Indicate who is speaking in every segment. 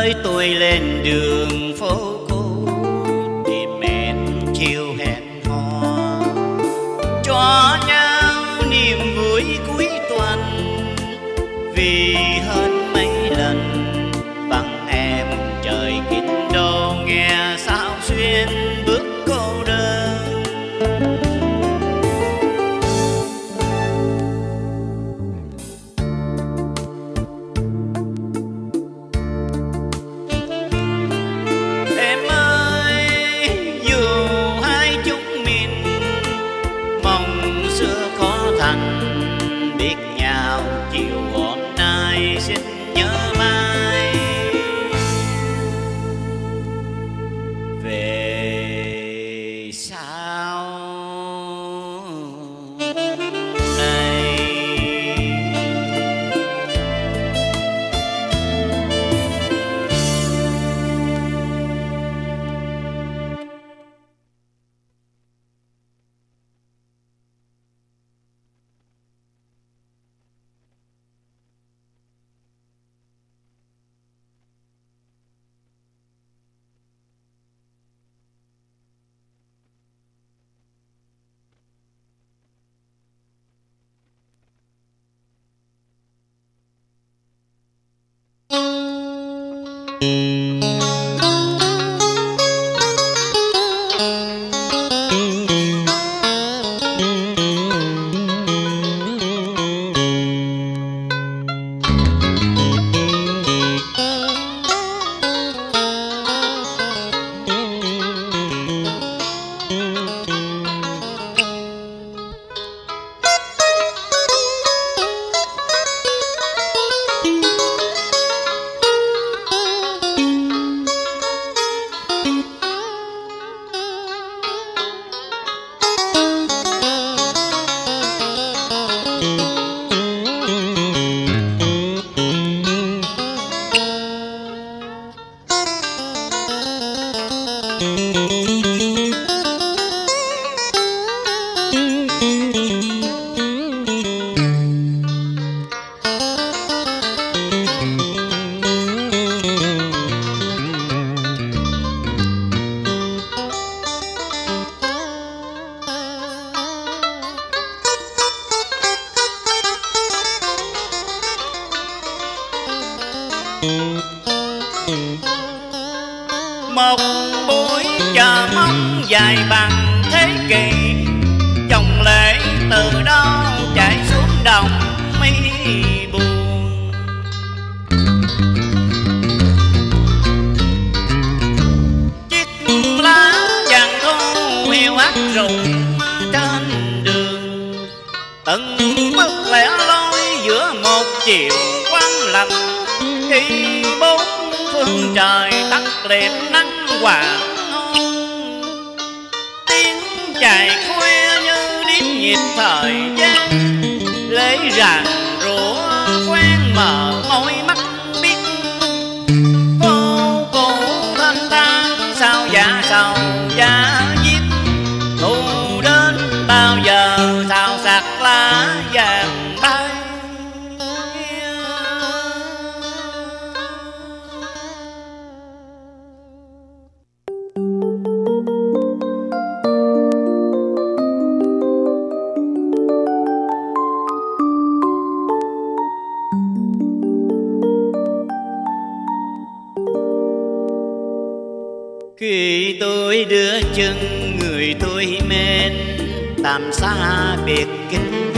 Speaker 1: tới tôi lên đường phố cũ tìm mẹ chiều Música một buổi chờ mong dài bằng thế kỷ, chồng lễ từ đó chảy xuống đồng mi buồn. Chiếc lá vàng thu hiu hắt rụng trên đường. Từng bước lẻ loi giữa một chiều quang lành khi bốn phương trời tắt liệm nắng hoàng hôn tiếng chài khoe như điếm nhịp thời khi tôi đưa chân người tôi men. Tạm xa biệt kinh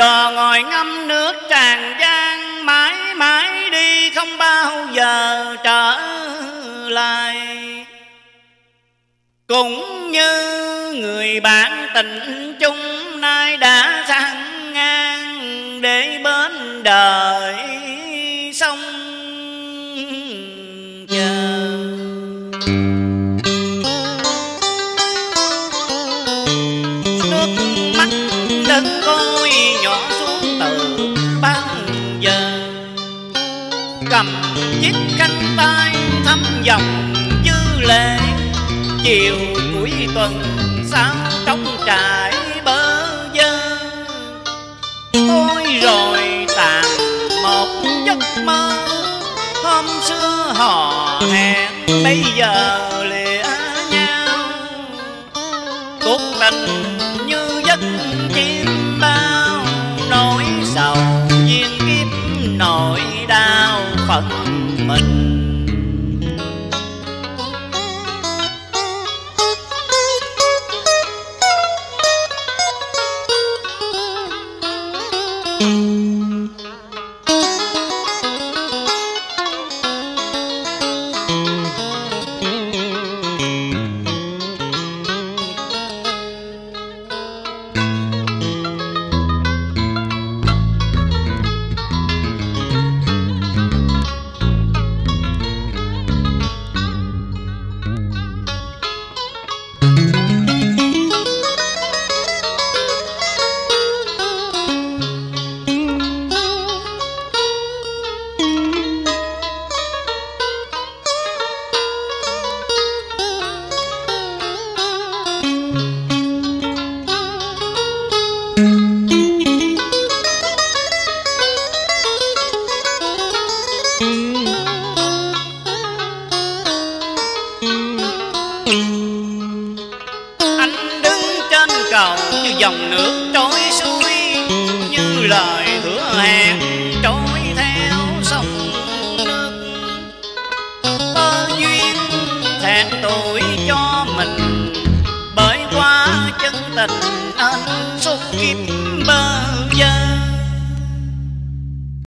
Speaker 1: đò ngồi ngâm nước tràn giang Mãi mãi đi không bao giờ trở lại. Cũng như người bạn tình chung, nay đã sang ngang Để bên đời. lệ chiều cuối tuần, sáng trong trại bơ vơ. Tôi rồi tàn một giấc mơ. Hôm xưa họ hẹn, bây giờ